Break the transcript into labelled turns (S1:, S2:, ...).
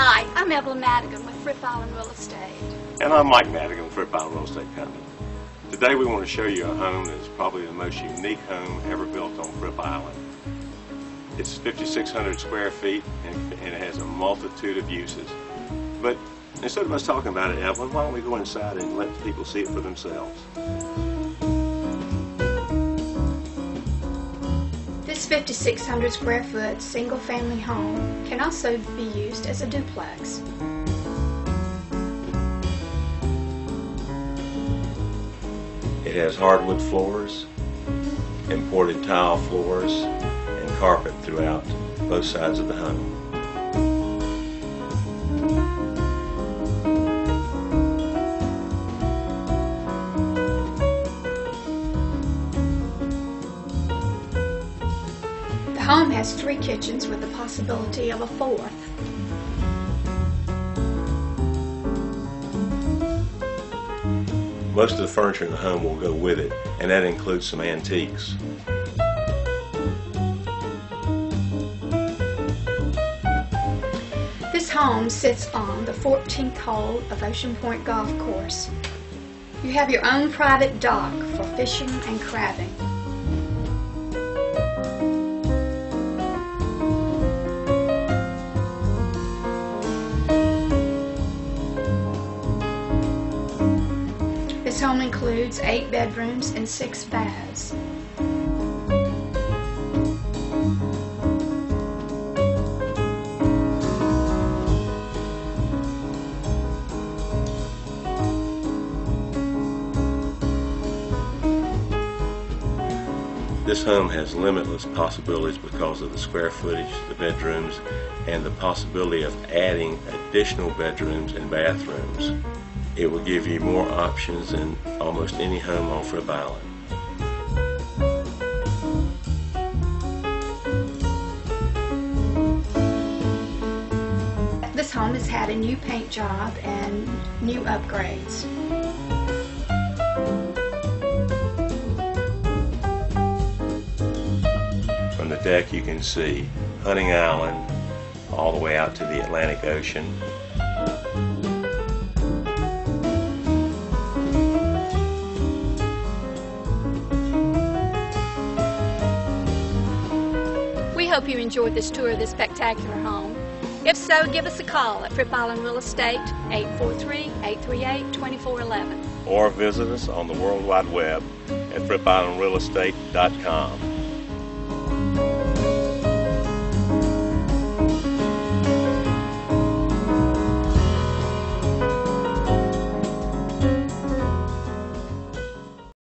S1: Hi, I'm Evelyn Madigan with Fripp Island Real Estate.
S2: And I'm Mike Madigan with Fripp Island Real Estate Company. Today we want to show you a home that's probably the most unique home ever built on Fripp Island. It's 5,600 square feet and, and it has a multitude of uses. But instead of us talking about it, Evelyn, why don't we go inside and let people see it for themselves?
S1: 5,600 square foot single family home can also be used as a duplex.
S2: It has hardwood floors, imported tile floors, and carpet throughout both sides of the home.
S1: Home has three kitchens with the possibility of a fourth.
S2: Most of the furniture in the home will go with it, and that includes some antiques.
S1: This home sits on the 14th hole of Ocean Point Golf Course. You have your own private dock for fishing and crabbing. This home includes eight bedrooms and six baths.
S2: This home has limitless possibilities because of the square footage, the bedrooms, and the possibility of adding additional bedrooms and bathrooms. It will give you more options than almost any home on Fripp Island.
S1: This home has had a new paint job and new upgrades.
S2: From the deck you can see Hunting Island all the way out to the Atlantic Ocean.
S1: Hope you enjoyed this tour of this spectacular home. If so, give us a call at Fripp Island Real Estate, 843-838-2411.
S2: Or visit us on the World Wide Web at FrippIslandRealEstate.com.